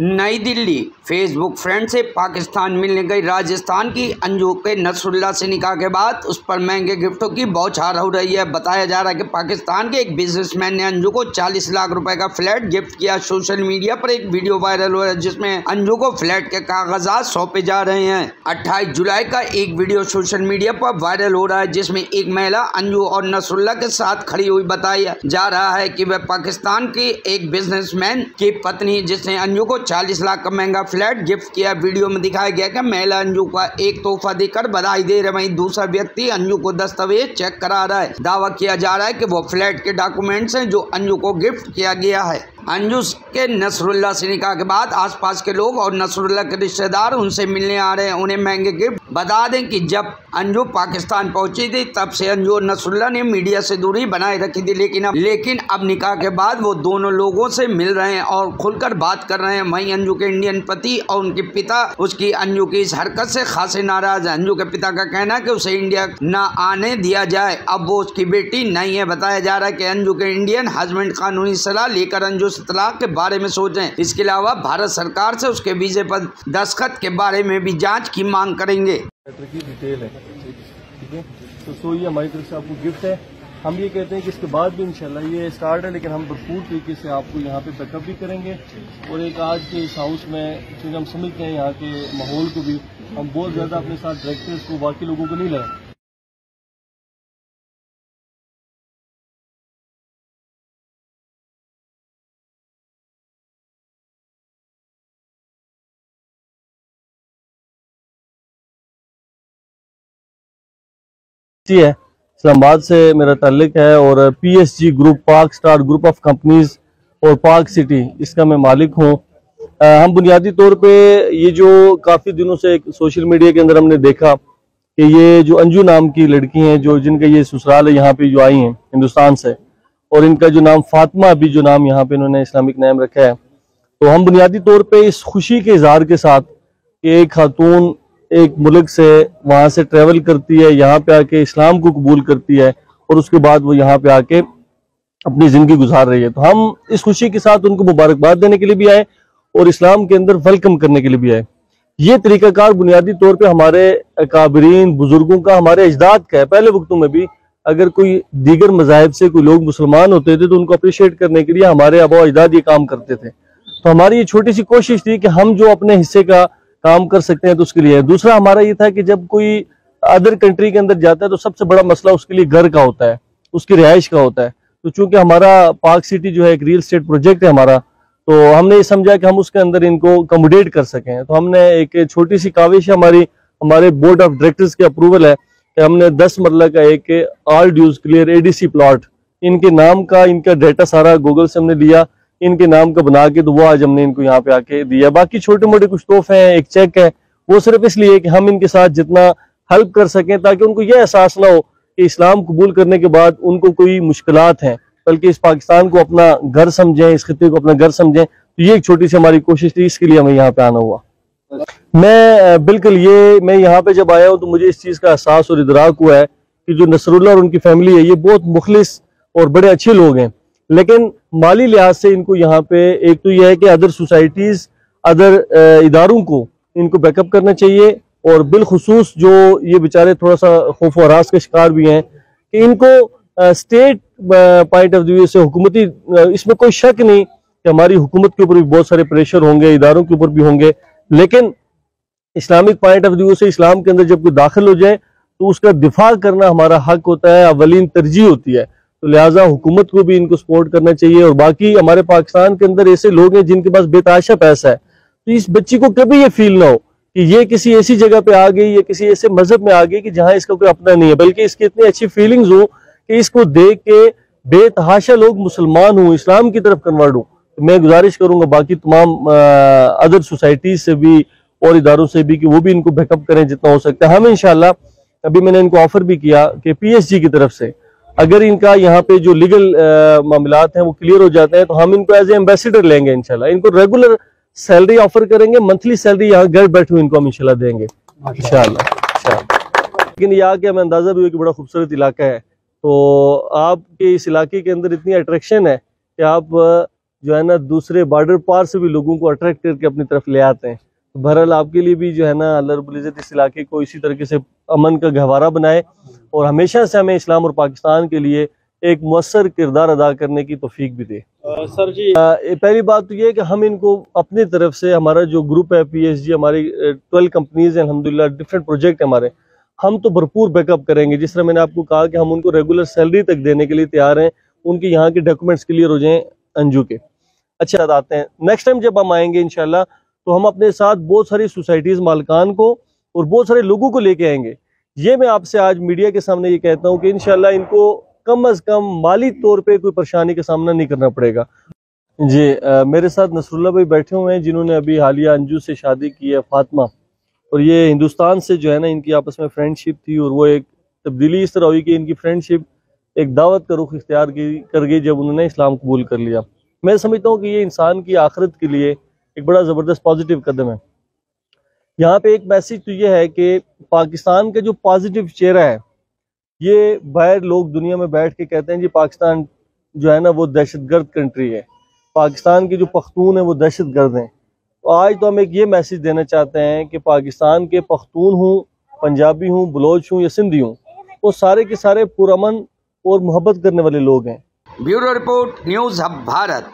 नई Delhi. Facebook friend से पाकिस्तान मिलने गई राजस्थान की अंजू के नसरुल्ला से निकाह के बाद उस पर महँगे गिफ्टों की बौछार हो रही है। बताया जा रहा है कि पाकिस्तान के एक बिजनेसमैन ने अंजू को 40 लाख रुपए का फ्लैट गिफ्ट किया। सोशल मीडिया पर एक वीडियो वायरल हो रहा है जिसमें अंजू को फ्लैट के कागजात सौंपे जा रहे हैं। अट्ठाईस जुलाई का एक वीडियो सोशल मीडिया पर वायरल हो रहा है जिसमें एक महिला अंजू और नसरुल्ला के साथ खड़ी हुई बताया जा रहा है की वह पाकिस्तान के एक बिजनेसमैन की पत्नी जिसने अंजू को 40 लाख का महँगा फ्लैट गिफ्ट किया। वीडियो में दिखाया गया कि महिला अंजू का एक तोहफा देकर बधाई दे रहे वही दूसरा व्यक्ति अंजू को दस्तावेज़ चेक करा रहा है। दावा किया जा रहा है कि वो फ्लैट के डॉक्यूमेंट्स हैं जो अंजू को गिफ्ट किया गया है। अंजू के नसरुल्ला से निकाह के बाद आसपास के लोग और नसरुल्ला के रिश्तेदार उनसे मिलने आ रहे हैं, उन्हें महँगे गिफ्ट बता दें कि जब अंजू पाकिस्तान पहुँची थी, तब से अंजू और नसरुल्ला ने मीडिया से दूरी बनाए रखी थी, लेकिन अब लेकिन अब निकाह के बाद वो दोनों लोगों से मिल रहे हैं और खुलकर बात कर रहे हैं। वहीं अंजू के इंडियन पति और उनके पिता, उसकी अंजू की इस हरकत से खासे नाराज़ है। अंजू के पिता का कहना है कि उसे इंडिया न आने दिया जाए। अब वो उसकी बेटी नहीं है। बताया जा रहा है कि अंजू के इंडियन हस्बैंड कानूनी सलाह लेकर अंजू से तलाक के बारे में सोचें। इसके अलावा भारत सरकार से उसके वीजे पर दस्खत के बारे में भी जाँच की मांग करेंगे। तो सो ये हमारी तरफ़ से आपको गिफ्ट है। हम ये कहते हैं कि इसके बाद भी इंशाल्लाह ये स्टार्ट है, लेकिन हम भरपूर तरीके से आपको यहाँ पे बैकअप भी करेंगे। और एक आज के इस हाउस में क्योंकि हम समझते हैं, यहाँ के माहौल को भी। हम बहुत ज़्यादा अपने साथ डायरेक्टर्स को, बाकी लोगों को नहीं लाए। है, इस्लामाबाद से मेरा ताल्लुक है और PSG group park star group of companies और पार्क सिटी इसका मैं मालिक हूँ। हम बुनियादी तौर पे ये जो काफ़ी दिनों से सोशल मीडिया के अंदर हमने देखा कि ये जो अंजू नाम की लड़की हैं, जो जिनका ये ससुराल है, यहाँ पे जो आई हैं, हिंदुस्तान से, और इनका जो नाम फातिमा भी जो नाम यहाँ पे इन्होंने इस्लामिक नाम रखा है। तो हम बुनियादी तौर पे इस खुशी के इजहार के साथ एक खातून एक मुल्क से वहाँ से ट्रेवल करती है, यहाँ पे आके इस्लाम को कबूल करती है और उसके बाद वो यहाँ पे आके अपनी ज़िंदगी गुजार रही है। तो हम इस खुशी के साथ उनको मुबारकबाद देने के लिए भी आए और इस्लाम के अंदर वेलकम करने के लिए भी आए। ये तरीकाकार बुनियादी तौर पे हमारे काबरीन, बुज़ुर्गों का, हमारे अजदाद का है। पहले वक्तों में भी अगर कोई दीगर मजाहब से कोई लोग मुसलमान होते थे तो उनको अप्रिशिएट करने के लिए हमारे आबा अजदाद ये काम करते थे। तो हमारी ये छोटी सी कोशिश थी कि हम जो अपने हिस्से का काम कर सकते हैं तो उसके लिए दूसरा हमारा ये था कि जब कोई अदर कंट्री के अंदर जाता है तो सबसे बड़ा मसला उसके लिए घर का होता है, उसकी रिहाइश का होता है। तो चूँकि हमारा पार्क सिटी जो है एक रियल स्टेट प्रोजेक्ट है हमारा तो हमने ये समझा कि हम उसके अंदर इनको कमोडेट कर सकें। तो हमने एक छोटी सी काविश हमारी, हमारे बोर्ड ऑफ़ डायरेक्टर्स के अप्रूवल है कि हमने दस मरला का एक all dues clear ADC plot इनके नाम का, इनका डेटा सारा गूगल से हमने लिया। इनके नाम का बना के तो वो आज हमने इनको यहाँ पे आके दिया बाकी छोटे मोटे कुछ तोहफे हैं, एक चेक है। वो सिर्फ़ इसलिए कि हम इनके साथ जितना हेल्प कर सकें, ताकि उनको यह एहसास ना हो कि इस्लाम कबूल करने के बाद उनको कोई मुश्किल हैं, बल्कि इस पाकिस्तान को अपना घर समझें, इस खत्े को अपना घर समझें। तो ये एक छोटी सी हमारी कोशिश थी, इसके लिए हमें यहाँ पे आना हुआ। मैं बिल्कुल ये, मैं यहाँ पे जब आया हूँ तो मुझे इस चीज़ का एहसास और इधराक हुआ है कि जो नसरुल्ला और उनकी फैमिली है, ये बहुत मुखलिस और बड़े अच्छे लोग हैं। लेकिन माली लिहाज से इनको यहाँ पे, एक तो यह है कि अदर सोसाइटीज अदर इदारों को इनको बैकअप करना चाहिए और बिलखसूस जो ये बेचारे थोड़ा सा खौफ वरास के शिकार भी हैं कि इनको स्टेट पॉइंट ऑफ़ व्यू से हुकूमती इसमें कोई शक नहीं कि हमारी हुकूमत के ऊपर भी बहुत सारे प्रेशर होंगे, इदारों के ऊपर भी होंगे। लेकिन इस्लामिक पॉइंट ऑफ़ व्यू से इस्लाम के अंदर जब कोई दाखिल हो जाए तो उसका दिफा करना हमारा हक होता है, अवलिन तरजीह होती है। तो लिहाजा हुकूमत को भी इनको सपोर्ट करना चाहिए और बाकी हमारे पाकिस्तान के अंदर ऐसे लोग हैं जिनके पास बेताशा पैसा है। तो इस बच्ची को कभी ये फील ना हो कि ये किसी ऐसी जगह पे आ गई, या किसी ऐसे मज़हब में आ गई कि जहाँ इसका कोई अपना नहीं है, बल्कि इसकी इतनी अच्छी फीलिंग्स हो कि इसको देख के बेतहाशा लोग मुसलमान हूँ, इस्लाम की तरफ़ कन्वर्ट हूँ। तो मैं गुजारिश करूँगा बाकी तमाम अदर सोसाइटीज से भी और इदारों से भी कि वो भी इनको बैकअप करें जितना हो सकता है। हम इनशाला अभी मैंने इनको ऑफ़र भी किया कि पीएसजी की तरफ़ से। अगर इनका यहाँ पे जो लीगल मामला हैं वो क्लियर हो जाते हैं तो हम इनको एज ए एम्बेसिडर लेंगे इनशाला इनको रेगुलर सैलरी ऑफ़र करेंगे मंथली सैलरी यहाँ घर बैठे हुए इनको हम इनशाला देंगे। इनशाला लेकिन यहाँ के हमें अंदाज़ा भी हो कि बड़ा खूबसूरत इलाका है। तो आपके इस इलाके के अंदर इतनी अट्रैक्शन है कि आप जो है ना दूसरे बॉर्डर पार से भी लोगों को अट्रैक्ट करके अपनी तरफ़ ले आते हैं। बहरहाल आपके लिए भी जो है ना अल्लाह रब्बुल इज़्ज़त इस इलाके को इसी तरीके से अमन का गहवारा बनाए और हमेशा से हमें इस्लाम और पाकिस्तान के लिए एक मौसर किरदार अदा करने की तोफीक भी दे। सर जी। पहली बात तो ये है कि हम इनको अपनी तरफ़ से हमारा जो ग्रुप है पीएसजी हमारी ट्वेल्व कंपनीज़ हैं अलहमदिल्ला डिफरेंट प्रोजेक्ट हमारे। हम तो भरपूर बैकअप करेंगे। जिस तरह मैंने आपको कहा कि हम उनको रेगुलर सैलरी तक देने के लिए तैयार हैं उनके यहाँ के डॉक्यूमेंट्स क्लियर हो जाएँ अंजू के। अच्छा आते हैं। नेक्स्ट टाइम जब हम आएँगे इनशाला तो हम अपने साथ बहुत सारी सोसाइटीज़ मालकान को और बहुत सारे लोगों को लेके आएँगे। ये मैं आपसे आज मीडिया के सामने ये कहता हूँ कि इनशाला इनको कम अज़ कम माली तौर पर कोई परेशानी का सामना नहीं करना पड़ेगा। जी आ, मेरे साथ नसरुल्ला भाई बैठे हुए हैं जिन्होंने अभी हालिया अंजू से शादी की है फातिमा। और ये हिंदुस्तान से जो है ना इनकी आपस में फ्रेंडशिप थी और वो एक तब्दीली इस तरह हुई कि इनकी फ्रेंडशिप एक दावत का रुख इख्तियार कर गई जब उन्होंने इस्लाम कबूल कर लिया। मैं समझता हूँ कि ये इंसान की आखिरत के लिए एक बड़ा ज़बरदस्त पॉजिटिव कदम है। यहाँ पे एक मैसेज तो ये है कि पाकिस्तान का जो पॉजिटिव चेहरा है, ये बाहर लोग दुनिया में बैठ के कहते हैं जी पाकिस्तान जो है ना, वो दहशत गर्द कंट्री है। पाकिस्तान के जो पख्तून है, वो दहशत गर्द हैं। तो आज तो हम एक ये मैसेज देना चाहते हैं कि पाकिस्तान के पख्तून हूँ, पंजाबी हूँ, बलोच हूँ या सिंधी हूँ, वो सारे के सारे पुरमन और मोहब्बत करने वाले लोग हैं। Bureau report, news hub Bharat.